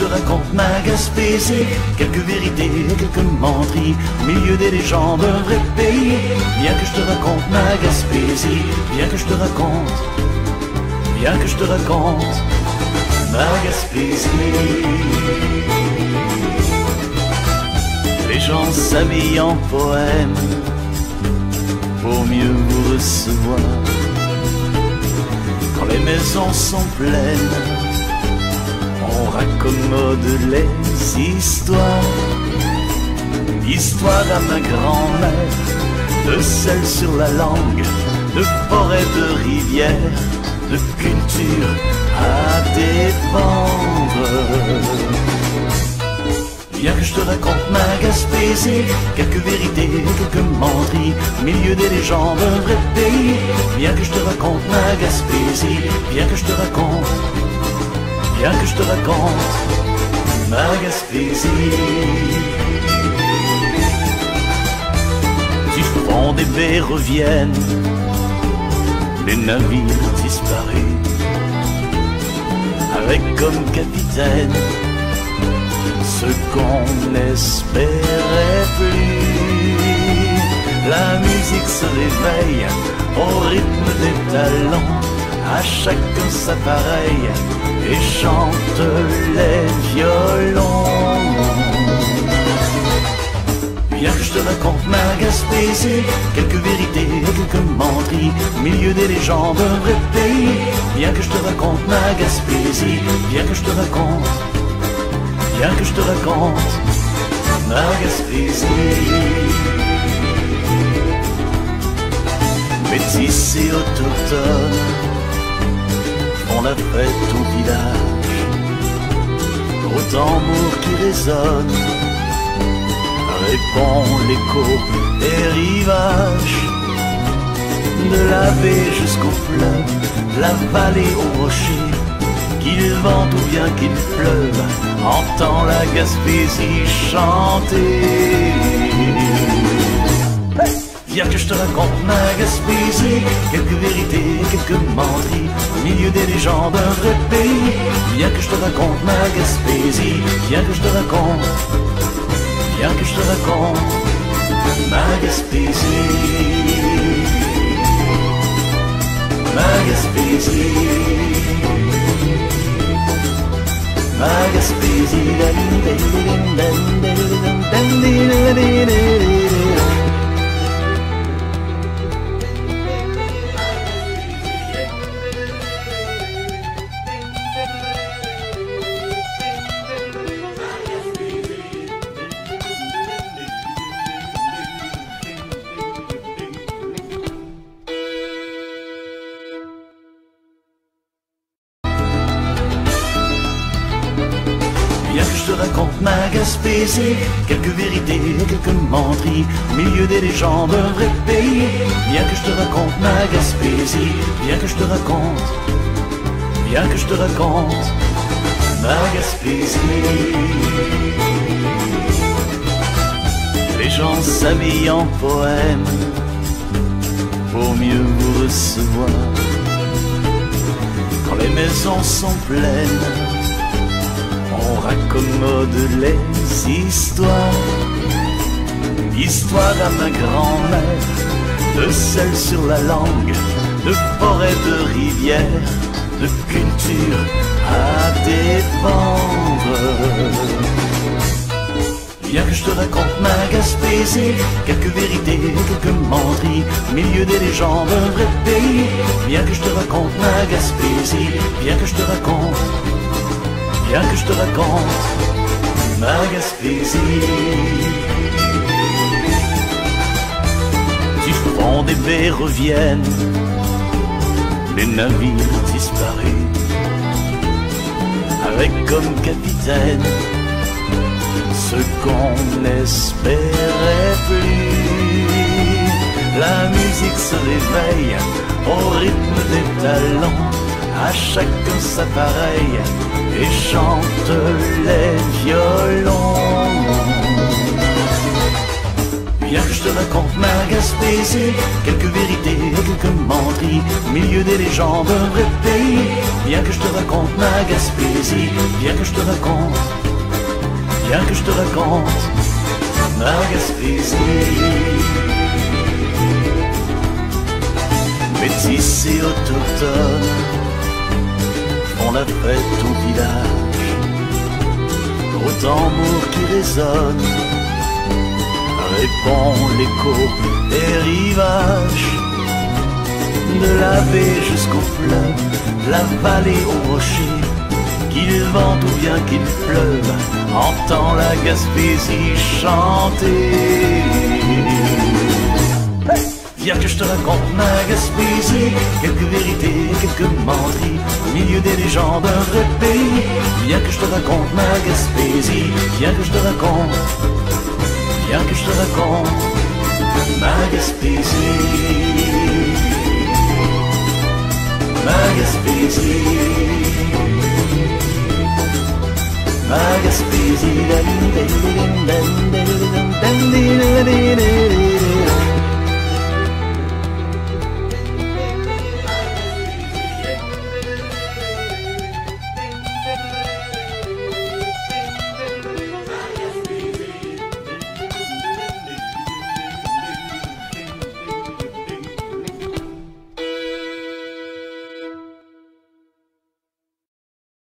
je te raconte ma Gaspésie, quelques vérités, quelques menteries, au milieu des légendes, un vrai pays. Viens que je te raconte ma Gaspésie, viens que je te raconte, viens que je te raconte ma Gaspésie. Les gens s'habillent en poèmes pour mieux vous recevoir. Quand les maisons sont pleines, on raccommode les histoires. Histoire à ma grand-mère, de sel sur la langue, de forêt, de rivière, de culture à défendre. Viens que je te raconte ma Gaspésie, quelques vérités, quelques menteries, milieu des légendes, un vrai pays. Viens que je te raconte ma Gaspésie, viens que je te raconte, viens que je te raconte ma Gaspésie. Du fond des baies reviennent les navires disparus, avec comme capitaine ce qu'on n'espérait plus. La musique se réveille au rythme des talents, à chacun sa pareille, et chante les violons. Viens que je te raconte ma Gaspésie, quelques vérités, quelques menteries, milieu des légendes, un vrai pays. Viens que je te raconte ma Gaspésie, viens que je te raconte Viens que je te raconte ma Gaspésie. Métis et font la fête au village. Au tambour qui résonne, répond l'écho des rivages. De la baie jusqu'au fleuve, la vallée au rocher, qu'il vente ou bien qu'il pleuve, entend la Gaspésie chanter. Viens que je te raconte ma Gaspésie, quelques vérités, quelques menteries, au milieu des légendes, un vrai pays. Viens que je te raconte ma Gaspésie, viens que je te raconte, viens que je te raconte ma Gaspésie. Ma Gaspésie. Ma Gaspésie. Viens que je te raconte ma Gaspésie, quelques vérités, quelques menteries, au milieu des légendes, un vrai pays. Viens que je te raconte ma Gaspésie, viens que je te raconte, viens que je te raconte ma Gaspésie. Les gens s'habillent en poèmes pour mieux vous recevoir. Quand les maisons sont pleines, on raccommode les histoires. Histoire à ma grand-mère, de sel sur la langue, de forêt, de rivière, de culture à défendre. Viens que je te raconte ma Gaspésie, quelques vérités, quelques menteries, au milieu des légendes, un vrai pays. Viens que je te raconte ma Gaspésie, viens que je te raconte, viens que je te raconte ma Gaspésie. Du fond des baies reviennent les navires disparus, avec comme capitaine ce qu'on n'espérait plus. La musique se réveille au rythme des talents, à chacun sa pareille, et chante les violons. Viens que je te raconte ma Gaspésie, quelques vérités, quelques menteries, au milieu des légendes, un vrai pays. Viens que je te raconte ma Gaspésie. Viens que je te raconte, viens que je te raconte ma Gaspésie. Et font la fête au village. Autant mots qui résonnent, répond l'écho des rivages. De la baie jusqu'au fleuve, la vallée au rocher, qu'il vente ou bien qu'il pleuve, entend la Gaspésie chanter. Viens que je te raconte ma Gaspésie, quelques vérités, menteries, au milieu des légendes d'un vrai pays. Viens que je te raconte ma Gaspésie, viens que je te raconte, viens que je te raconte ma Gaspésie. Ma Gaspésie. Ma Gaspésie.